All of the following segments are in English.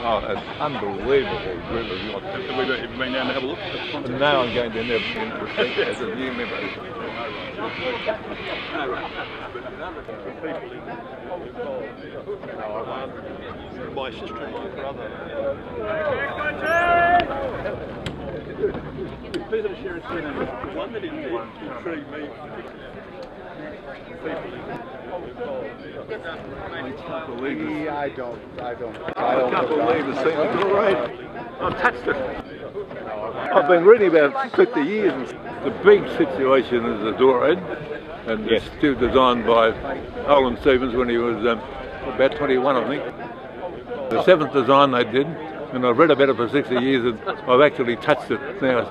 Oh, it's unbelievable. Have we got- have you been down to have a look? I'm going to never to as a new member. My sister and my brother. Peter the one that there intrigued me. Yeah, I don't, I don't. I can't believe the thing. It's all right. I've touched it. I've been reading about it for 50 years. The big situation is the Dorade, and it's still designed by Olin Stephens when he was um, about 21, I think. The seventh design they did, and I've read about it for 60 years, and I've actually touched it now.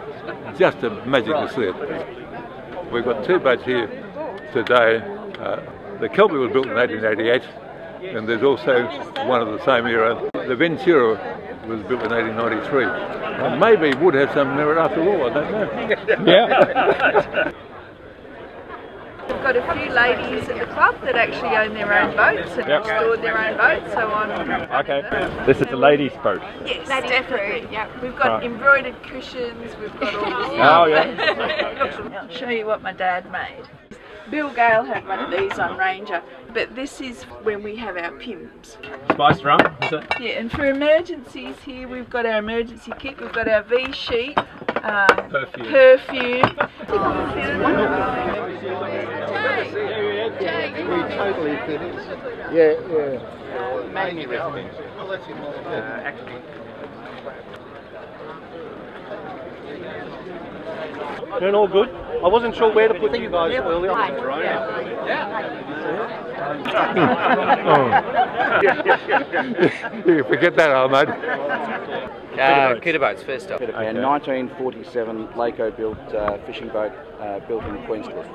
It's just a magic to see it. We've got two boats here today. Uh, the Kelpie was built in 1888, and there's also one of the same era. The Ventura was built in 1893. And maybe would have some merit after all, I don't know. Yeah. We've got a few ladies at the club that actually own their own boats and Yep. stored their own boats, so I'm Okay. This is a ladies' boat. Yes, definitely. Yeah, we've got Right. embroidered cushions. We've got all this. Oh, yeah. I'll show you what my dad made. Bill Gale had one of these on Ranger, but this is when we have our Pimm's. Spiced rum, is it? Yeah, and for emergencies here, we've got our emergency kit. We've got our V sheet, um, Perfume. perfume. We totally finished. Yeah, yeah. Mainly residential. Uh, actually, Doing all good. I wasn't sure where to put you guys earlier. you forget that, old mate. Uh, Kuta boats, first up. A 1947 Laco built uh, fishing boat uh, built in Queenscliff.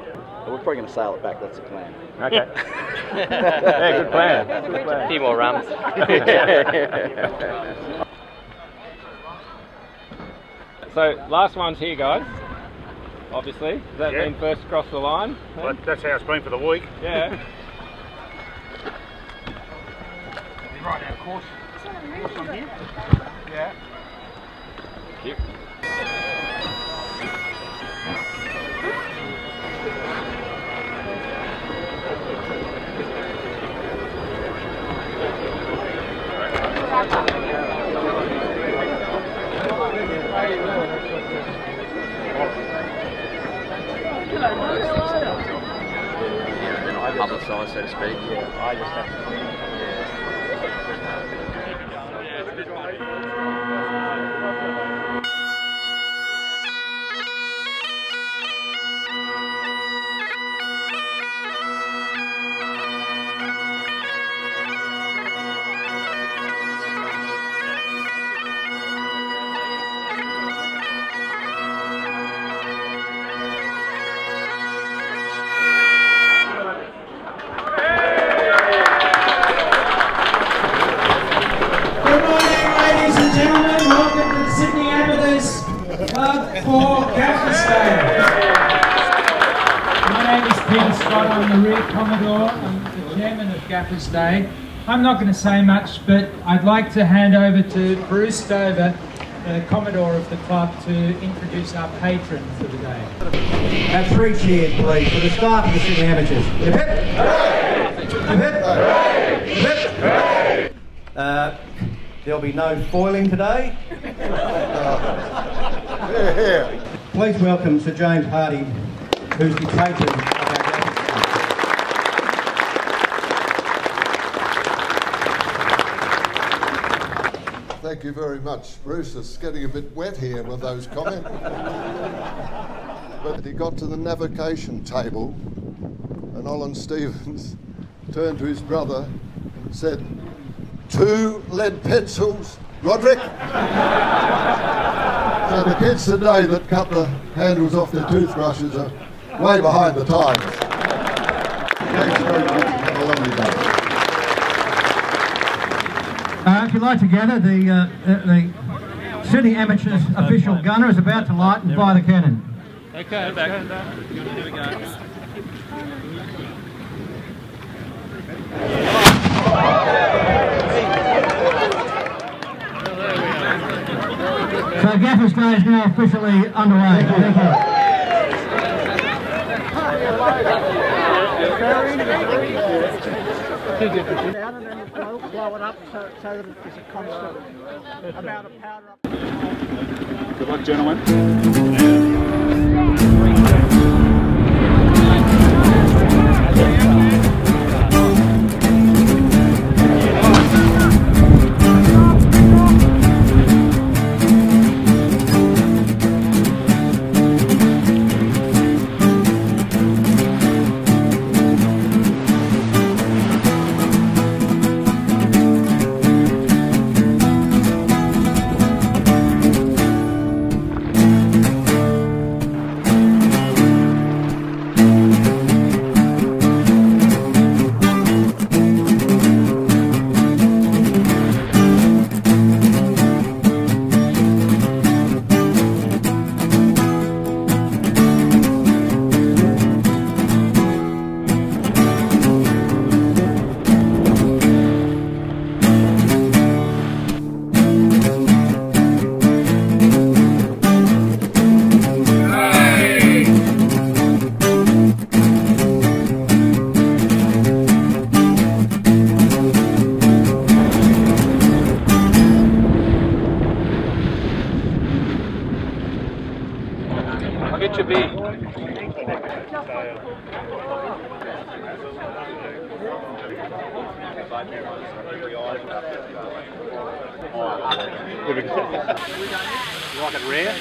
We're probably going to sail it back, that's the plan. okay. yeah, good plan. Good A few more rums. So, last one's here, guys. Obviously, has that Yeah. been first across the line? But that's how it's been for the week. Yeah. Right, our course. Course on here. Yeah. Cute. Publicised, I chairman of Day. I'm not going to say much, but I'd like to hand over to Bruce Stover, the Commodore of the club, to introduce our patron for the day. Have three cheers, please, for the staff of the Sydney Amateurs. Hip hip! Hip hip! Hip! Uh, there'll be no foiling today. Please welcome Sir James Hardy, who's the patron of our Gaffers Day. Thank you very much, Bruce. It's getting a bit wet here with those comments. but he got to the navigation table, and Olin Stephens turned to his brother and said, Two lead pencils, Roderick. so the kids today that cut the handles off their toothbrushes are way behind the times. Thanks very much. Have a lovely day. If you like to gather, the, uh, uh, the Sydney Amateurs official gunner is about to light and fire the cannon. Okay, back. Here we go. So Gaffer's Day is now officially underway. Thank you. Down and then blow, it up so, so that it's a constant amount of powder up. Good luck, gentlemen. You like it rare?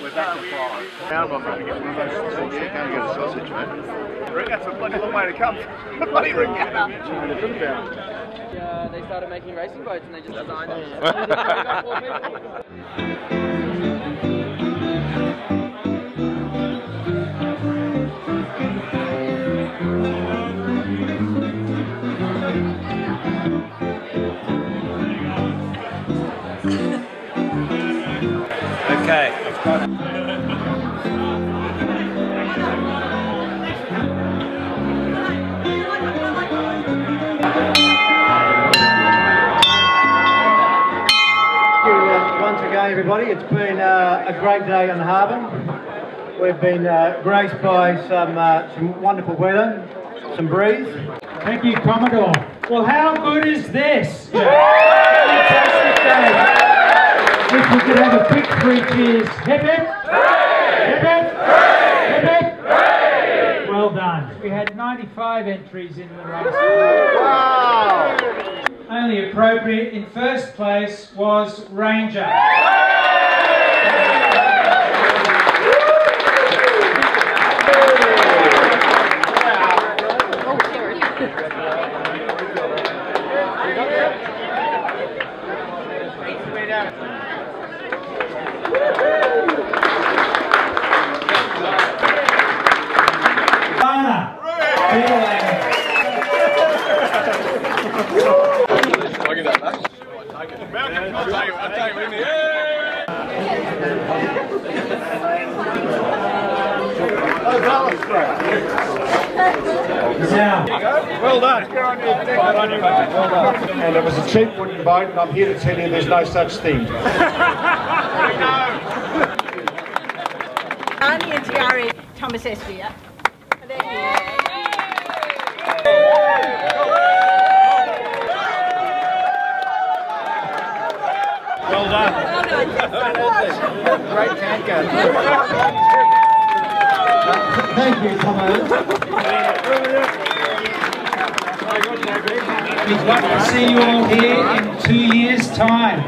We're back to five. Now I'm going to get one of those sausages. You're going to get a sausage, mate. That's a bloody long way to come. Bloody regatta. Uh, they started making racing boats and they just designed it. everybody. It's been uh, a great day on the harbour. We've been uh, graced by some uh, some wonderful weather, some breeze. Thank you, Commodore. Well, how good is this? Fantastic day. If we could have a quick three cheers. Hip hip. Hip hip. Hip hip. Well done. We had 95 entries in the race. Wow. Only appropriate in first place was Ranger. Lana. Now, Well done. Good on you. Good on you, mate. Well done. And it was a cheap wooden boat, and I'm here to tell you there's no such thing. Arnie and Tiari, Thomas Espia. Well done. Great tanker. Thank you, Tomo. We'd like to see you all here in two years' time.